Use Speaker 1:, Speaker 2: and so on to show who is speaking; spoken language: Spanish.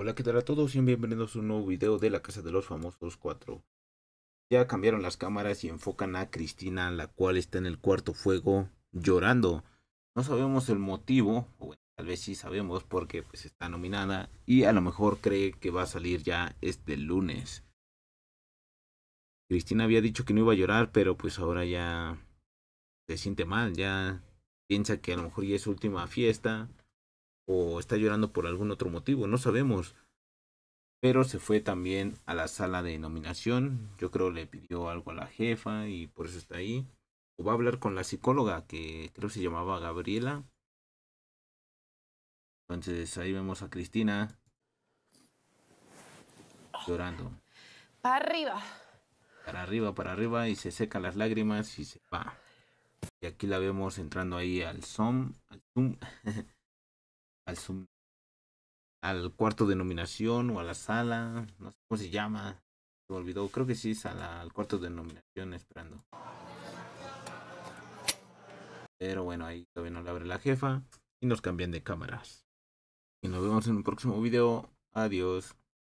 Speaker 1: Hola, ¿qué tal a todos? Y bienvenidos a un nuevo video de la Casa de los Famosos 4. Ya cambiaron las cámaras y enfocan a Cristina, la cual está en el cuarto fuego llorando. No sabemos el motivo, o bueno, tal vez sí sabemos porque pues está nominada y a lo mejor cree que va a salir ya este lunes. Cristina había dicho que no iba a llorar, pero pues ahora ya se siente mal, ya piensa que a lo mejor ya es su última fiesta o está llorando por algún otro motivo, no sabemos. Pero se fue también a la sala de nominación, yo creo le pidió algo a la jefa y por eso está ahí. O va a hablar con la psicóloga que creo se llamaba Gabriela. Entonces ahí vemos a Cristina llorando.
Speaker 2: Para arriba.
Speaker 1: Para arriba, para arriba y se seca las lágrimas y se va. Y aquí la vemos entrando ahí al Zoom, al Zoom, al cuarto de nominación o a la sala, no sé cómo se llama, se olvidó, creo que sí es al cuarto de nominación esperando. Pero bueno, ahí todavía no le abre la jefa y nos cambian de cámaras. Y nos vemos en un próximo video. Adiós.